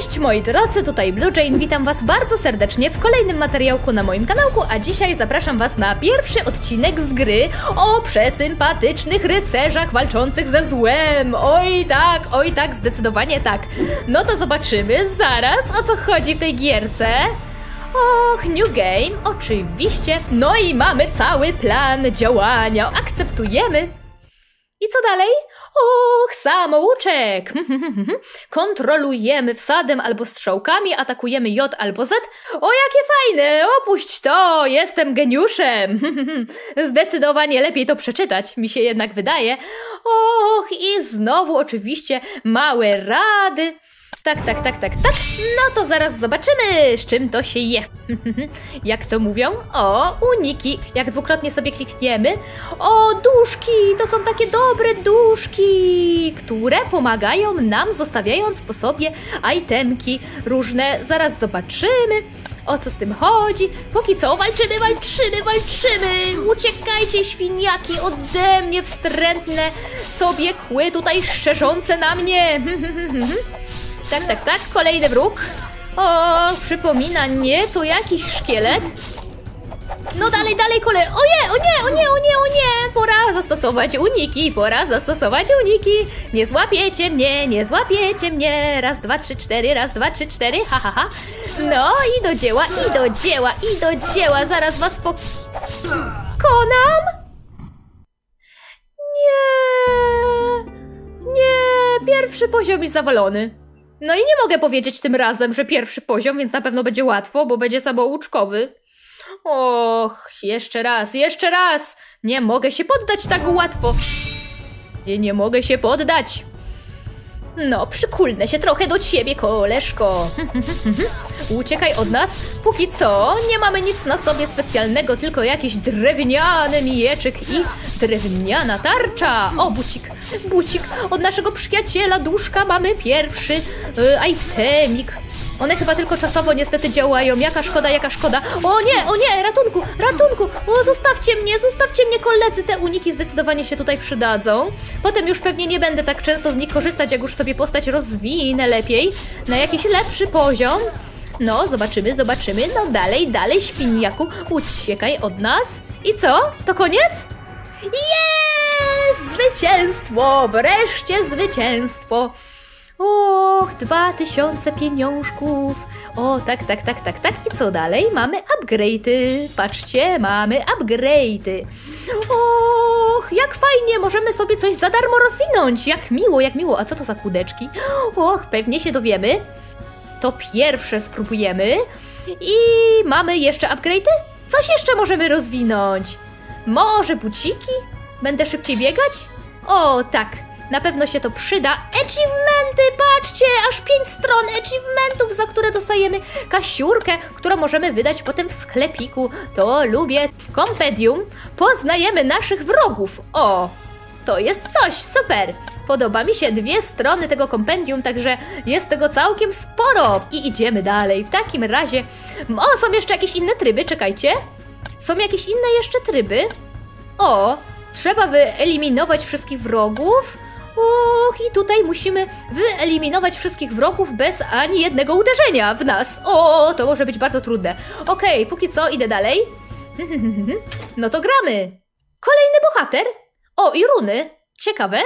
Cześć moi drodzy, tutaj Blue Jane, witam was bardzo serdecznie w kolejnym materiałku na moim kanałku, a dzisiaj zapraszam was na pierwszy odcinek z gry o przesympatycznych rycerzach walczących ze złem. Oj tak, oj tak, zdecydowanie tak. No to zobaczymy zaraz o co chodzi w tej gierce. Och, New Game, oczywiście. No i mamy cały plan działania, akceptujemy. I co dalej? Och, samouczek! Kontrolujemy wsadem albo strzałkami, atakujemy J albo Z. O, jakie fajne! Opuść to! Jestem geniuszem! Zdecydowanie lepiej to przeczytać, mi się jednak wydaje. Och, i znowu oczywiście małe rady. Tak, tak, tak, tak, tak. No to zaraz zobaczymy, z czym to się je. Jak to mówią? O, uniki. Jak dwukrotnie sobie klikniemy. O, duszki. To są takie dobre duszki, które pomagają nam, zostawiając po sobie itemki różne. Zaraz zobaczymy. O co z tym chodzi? Póki co walczymy, walczymy, walczymy! Uciekajcie, świniaki, ode mnie wstrętne sobie kły tutaj szczerzące na mnie! Tak, tak, tak, kolejny wróg. O, przypomina nieco jakiś szkielet. No dalej, dalej, kolej. O nie, o nie, o nie, o nie, o nie. Pora zastosować uniki, pora zastosować uniki. Nie złapiecie mnie, nie złapiecie mnie. Raz, dwa, trzy, cztery, raz, dwa, trzy, cztery, ha, ha, ha. No i do dzieła, i do dzieła, i do dzieła. Zaraz was pokonam. Nie, nie, pierwszy poziom jest zawalony. No i nie mogę powiedzieć tym razem, że pierwszy poziom, więc na pewno będzie łatwo, bo będzie samouczkowy. Och, jeszcze raz, jeszcze raz! Nie mogę się poddać tak łatwo. I nie mogę się poddać. No, przykulnę się trochę do ciebie, koleżko. Uciekaj od nas. Póki co nie mamy nic na sobie specjalnego, tylko jakiś drewniany mieczyk i drewniana tarcza. O, bucik, bucik. Od naszego przyjaciela duszka mamy pierwszy y, itemik. One chyba tylko czasowo niestety działają. Jaka szkoda, jaka szkoda. O nie, o nie, ratunku, ratunku. O, zostawcie mnie, zostawcie mnie, koledzy. Te uniki zdecydowanie się tutaj przydadzą. Potem już pewnie nie będę tak często z nich korzystać, jak już sobie postać rozwinę lepiej. Na jakiś lepszy poziom. No, zobaczymy, zobaczymy. No dalej, dalej, świniaku. Uciekaj od nas. I co? To koniec? Jest! Zwycięstwo! Wreszcie zwycięstwo! Och, dwa tysiące pieniążków. O, tak, tak, tak, tak, tak. I co dalej? Mamy upgrade'y. Patrzcie, mamy upgrade'y. Och, jak fajnie, możemy sobie coś za darmo rozwinąć. Jak miło, jak miło. A co to za kłódeczki? Och, pewnie się dowiemy. To pierwsze spróbujemy. I mamy jeszcze upgrade'y? Coś jeszcze możemy rozwinąć. Może buciki? Będę szybciej biegać? O, tak. Na pewno się to przyda. Achievementy, patrzcie, aż 5 stron achievementów, za które dostajemy kasiurkę, którą możemy wydać potem w sklepiku. To lubię. Kompedium. Poznajemy naszych wrogów. O, to jest coś, super. Podoba mi się dwie strony tego kompendium, także jest tego całkiem sporo. I idziemy dalej. W takim razie... O, są jeszcze jakieś inne tryby, czekajcie. Są jakieś inne jeszcze tryby. O, trzeba wyeliminować wszystkich wrogów. Och, i tutaj musimy wyeliminować wszystkich wrogów bez ani jednego uderzenia w nas. O, to może być bardzo trudne. Okej, okay, póki co idę dalej. No to gramy. Kolejny bohater. O, i runy. Ciekawe.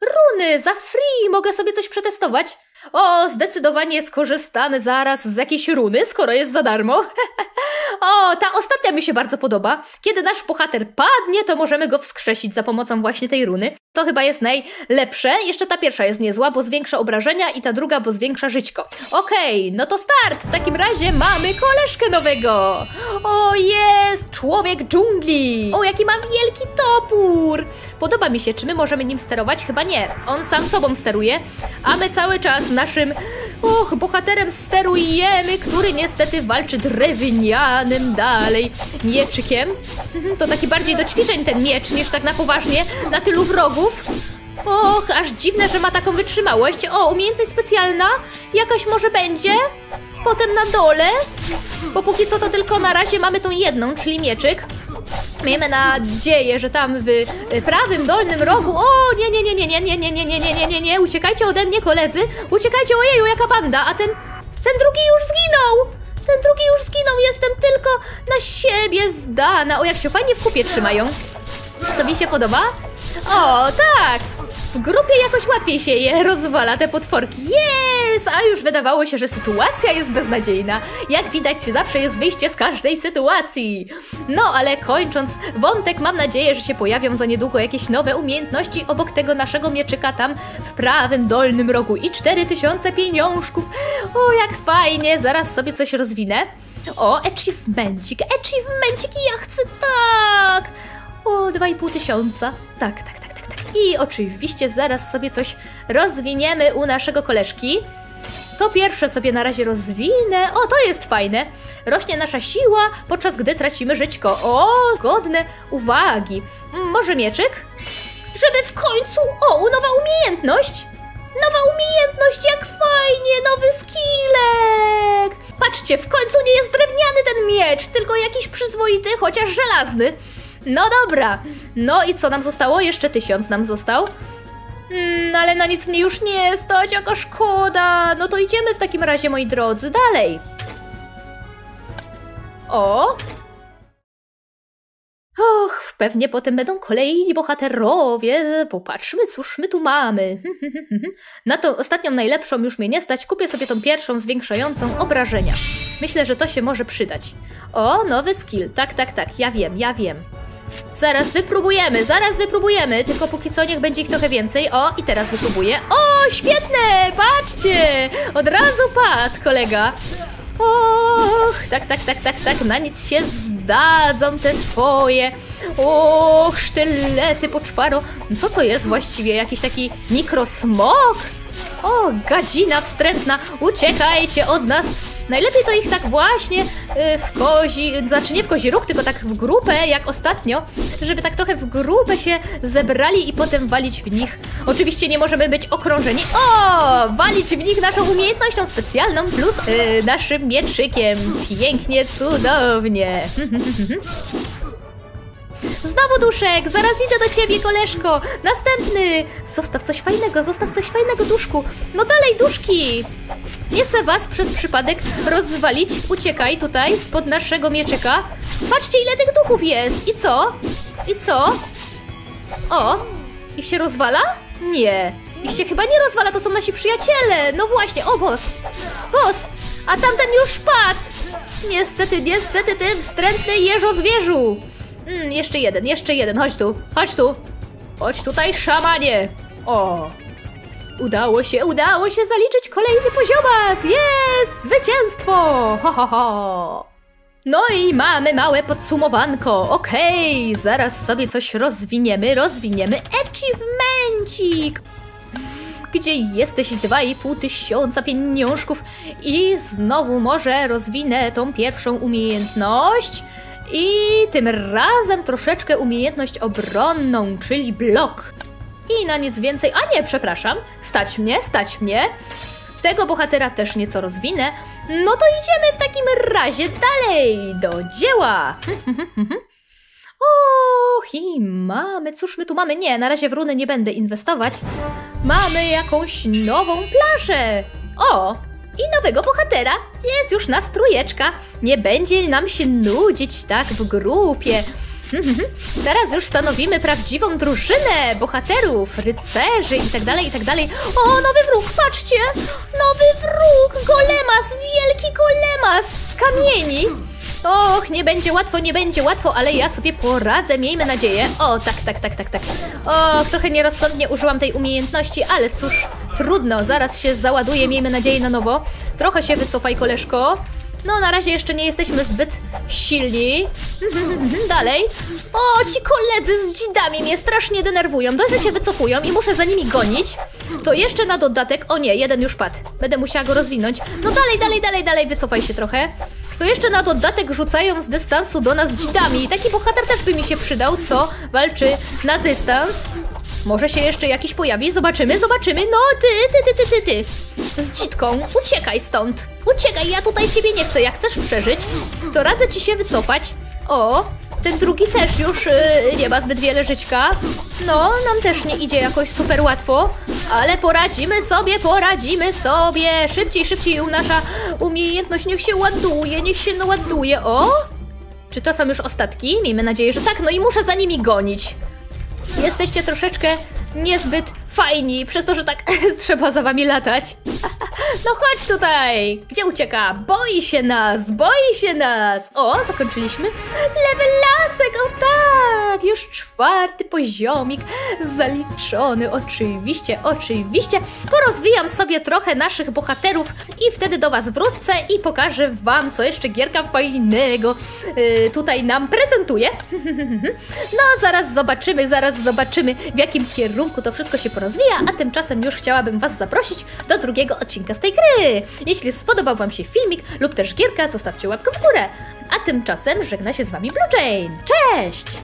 Runy za free. Mogę sobie coś przetestować. O, zdecydowanie skorzystamy zaraz z jakiejś runy, skoro jest za darmo. o, ta ostatnia mi się bardzo podoba. Kiedy nasz bohater padnie, to możemy go wskrzesić za pomocą właśnie tej runy. To chyba jest najlepsze. Jeszcze ta pierwsza jest niezła, bo zwiększa obrażenia i ta druga, bo zwiększa żyćko. Okej, okay, no to start! W takim razie mamy koleżkę nowego! O, jest! Człowiek dżungli! O, jaki ma wielki topór! Podoba mi się, czy my możemy nim sterować? Chyba nie. On sam sobą steruje, a my cały czas naszym och, bohaterem sterujemy, który niestety walczy drewnianym dalej mieczykiem. Mhm, to taki bardziej do ćwiczeń ten miecz, niż tak na poważnie, na tylu wrogów. Och, aż dziwne, że ma taką wytrzymałość. O, umiejętność specjalna? Jakaś może będzie? Potem na dole? Bo póki co to tylko na razie mamy tą jedną, czyli mieczyk. Miejmy nadzieję, że tam w y, prawym dolnym rogu. O, nie, nie, nie, nie, nie, nie, nie, nie, nie, nie, nie, nie, nie. Uciekajcie ode mnie, koledzy. Uciekajcie, ojeju, jaka banda. A ten, ten drugi już zginął. Ten drugi już zginął. Jestem tylko na siebie zdana. O, jak się fajnie w kupie trzymają. To mi się podoba. O, tak. W grupie jakoś łatwiej się je rozwala, te potworki. Jest! A już wydawało się, że sytuacja jest beznadziejna. Jak widać, zawsze jest wyjście z każdej sytuacji. No, ale kończąc wątek, mam nadzieję, że się pojawią za niedługo jakieś nowe umiejętności obok tego naszego mieczyka tam w prawym dolnym rogu. I 4000 pieniążków. O, jak fajnie! Zaraz sobie coś rozwinę. O, achievemencik, achievemencik, ja chcę tak! O, 2,5 tysiąca. Tak, tak, tak, tak, tak. I oczywiście zaraz sobie coś rozwiniemy u naszego koleżki. To pierwsze sobie na razie rozwinę. O, to jest fajne. Rośnie nasza siła, podczas gdy tracimy żyćko. O, godne uwagi. Może mieczyk? Żeby w końcu... O, nowa umiejętność! Nowa umiejętność, jak fajnie! Nowy skillek! Patrzcie, w końcu nie jest drewniany ten miecz, tylko jakiś przyzwoity, chociaż żelazny. No dobra. No i co nam zostało? Jeszcze tysiąc nam został. Mm, ale na nic mnie już nie stać, jaka szkoda. No to idziemy w takim razie, moi drodzy, dalej. O! Och, pewnie potem będą kolejni bohaterowie. Popatrzmy, cóż my tu mamy. Na tą ostatnią najlepszą już mnie nie stać. Kupię sobie tą pierwszą zwiększającą obrażenia. Myślę, że to się może przydać. O, nowy skill. Tak, tak, tak. Ja wiem, ja wiem. Zaraz wypróbujemy, zaraz wypróbujemy, tylko póki co niech będzie ich trochę więcej. O, i teraz wypróbuję. O, świetne! Patrzcie! Od razu padł kolega. Och, tak, tak, tak, tak, tak, na nic się zdadzą te twoje. Och, sztylety poczwaro. Co to jest właściwie? Jakiś taki mikrosmok? O, gadzina wstrętna, uciekajcie od nas. Najlepiej to ich tak właśnie y, w kozi, znaczy nie w kozi tylko tak w grupę, jak ostatnio, żeby tak trochę w grupę się zebrali i potem walić w nich. Oczywiście nie możemy być okrążeni. O! Walić w nich naszą umiejętnością specjalną plus y, naszym mieczykiem. Pięknie, cudownie. Znowu duszek, zaraz idę do ciebie, koleżko. Następny. Zostaw coś fajnego, zostaw coś fajnego, duszku. No dalej, duszki. Nie chcę was przez przypadek rozwalić. Uciekaj tutaj, spod naszego mieczyka. Patrzcie, ile tych duchów jest. I co? I co? O, ich się rozwala? Nie. Ich się chyba nie rozwala, to są nasi przyjaciele. No właśnie, o, boss. Boss, a tamten już padł. Niestety, niestety, ty wstrętny jeżo zwierzu. Mm, jeszcze jeden, jeszcze jeden, chodź tu, chodź tu. Chodź tutaj, szamanie. O, udało się, udało się zaliczyć kolejny poziomaz. Jest, zwycięstwo. Ho, ho, ho. No i mamy małe podsumowanko. Okej, zaraz sobie coś rozwiniemy, rozwiniemy achievemencik gdzie jesteś 2,5 tysiąca pieniążków i znowu może rozwinę tą pierwszą umiejętność i tym razem troszeczkę umiejętność obronną, czyli blok. I na nic więcej, a nie, przepraszam, stać mnie, stać mnie. Tego bohatera też nieco rozwinę. No to idziemy w takim razie dalej, do dzieła. Och, i mamy, cóż my tu mamy? Nie, na razie w runy nie będę inwestować. Mamy jakąś nową plażę. O, i nowego bohatera. Jest już nas trójeczka. Nie będzie nam się nudzić tak w grupie. Teraz już stanowimy prawdziwą drużynę bohaterów, rycerzy i tak dalej, i tak. O, nowy wróg, patrzcie! Nowy wróg! Golemas, wielki golemas z kamieni. Och, nie będzie łatwo, nie będzie łatwo, ale ja sobie poradzę, miejmy nadzieję. O, tak, tak, tak, tak, tak. O, trochę nierozsądnie użyłam tej umiejętności, ale cóż, trudno, zaraz się załaduję, miejmy nadzieję na nowo. Trochę się wycofaj, koleżko. No, na razie jeszcze nie jesteśmy zbyt silni. Dalej. O, ci koledzy z dzidami mnie strasznie denerwują. Dość, że się wycofują i muszę za nimi gonić. To jeszcze na dodatek... O nie, jeden już padł. Będę musiała go rozwinąć. No dalej, dalej, dalej, dalej, wycofaj się trochę. To jeszcze na dodatek rzucają z dystansu do nas dzidami. Taki bohater też by mi się przydał, co walczy na dystans. Może się jeszcze jakiś pojawi, zobaczymy, zobaczymy. No ty, ty, ty, ty, ty, ty. Z dzitką, uciekaj stąd. Uciekaj, ja tutaj ciebie nie chcę, jak chcesz przeżyć, to radzę ci się wycofać. O, ten drugi też już y, nie ma zbyt wiele żyćka. No, nam też nie idzie jakoś super łatwo, ale poradzimy sobie, poradzimy sobie. Szybciej, szybciej, nasza umiejętność niech się ładuje, niech się naładuje. O! Czy to są już ostatki? Miejmy nadzieję, że tak. No i muszę za nimi gonić. Jesteście troszeczkę niezbyt fajni, przez to, że tak trzeba za wami latać. No chodź tutaj! Gdzie ucieka? Boi się nas, boi się nas! O, zakończyliśmy. Level lasek, o tak! Już czwarty poziomik zaliczony. Oczywiście, oczywiście. Porozwijam sobie trochę naszych bohaterów i wtedy do was wrócę i pokażę wam, co jeszcze gierka fajnego yy, tutaj nam prezentuje. No, zaraz zobaczymy, zaraz zobaczymy, w jakim kierunku to wszystko się porozwija, a tymczasem już chciałabym was zaprosić do drugiego z tej gry. Jeśli spodobał Wam się filmik lub też gierka, zostawcie łapkę w górę. A tymczasem żegna się z Wami Blue. Cześć!